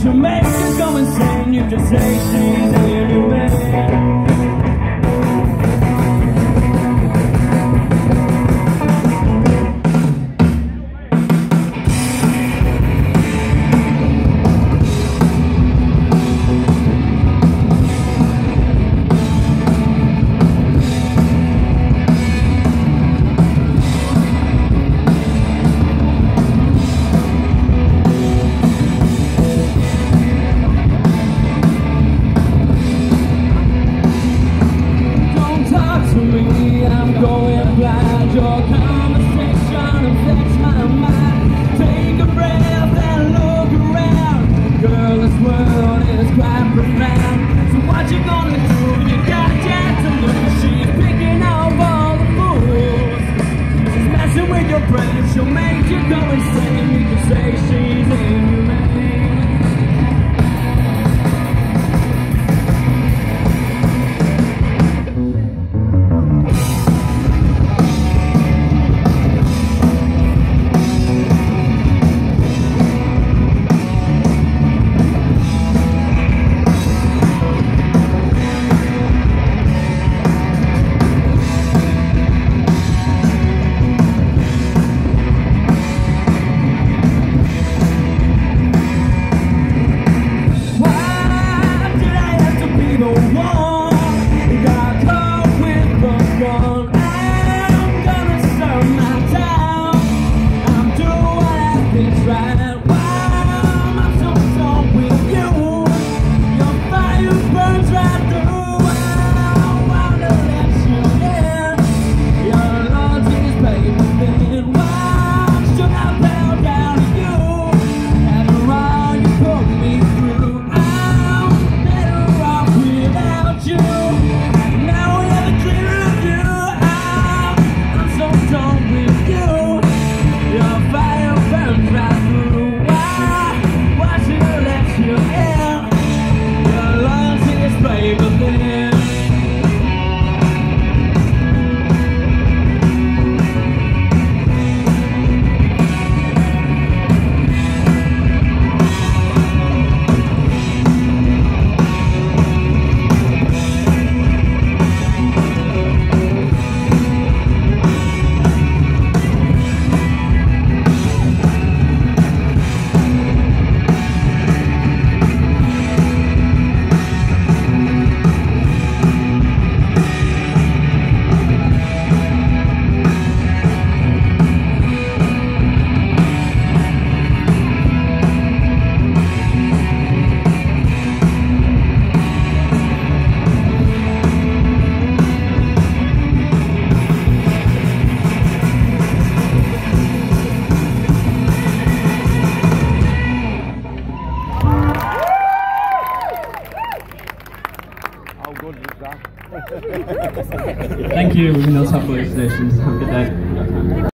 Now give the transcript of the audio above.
She'll make you go insane, you just say she's You can say she's in Thank you, Windows Software Solutions. Have a good day.